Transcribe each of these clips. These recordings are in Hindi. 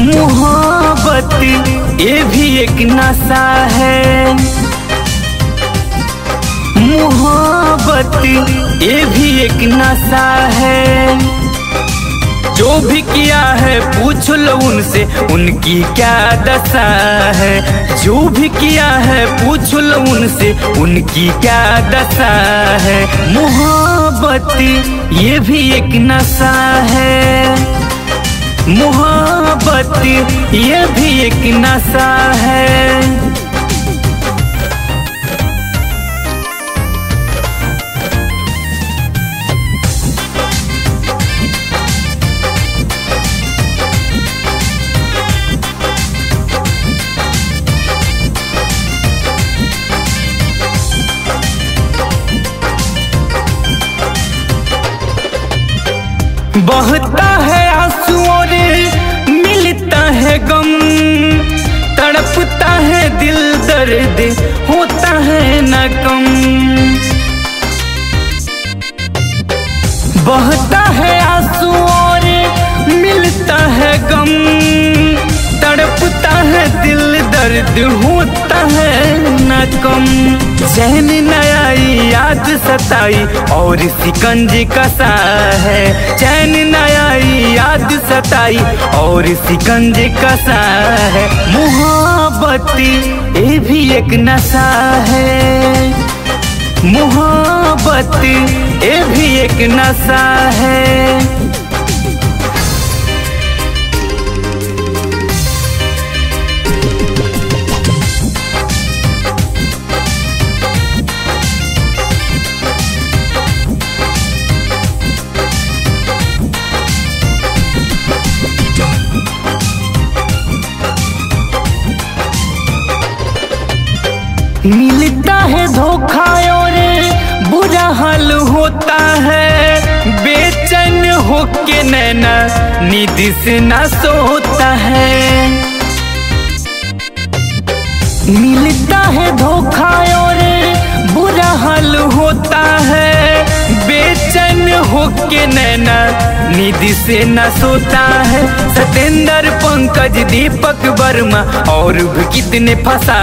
मोहब्बत, ये भी एक नशा है। मोहब्बत, ये भी एक नशा है। जो भी किया है, पूछ लो उनसे, उनकी क्या दशा है? जो भी किया है, पूछ लो उनसे, उनकी क्या दशा है? मोहब्बत, ये भी एक नशा है। मोहब्बत ये भी एक नशा है। बहता है आँसू होता है न कम। चैन न आई याद सताई, और सिकंज कसा है। चैन न आई याद सताई, और सिकंज कसा है। मोहब्बत, ये भी एक नशा है। मोहब्बत, ये भी एक नशा है। मिलता है धोखा और बुरा हाल होता है। बेचैन होके नैना निधि से ना सोता है। मिलता है धोखा और बुरा हाल होता है। बेचैन होके नैना निधि से न सोता है। सतेंद्र, पंकज, दीपक वर्मा और भी कितने फंसा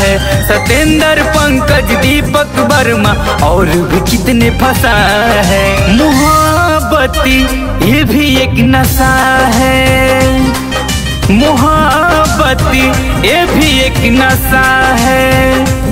है। सतेंद्र, पंकज, दीपक वर्मा और भी कितने फंसा है। मोहब्बत, ये भी एक नशा है। मोहब्बत, ये भी एक नशा है।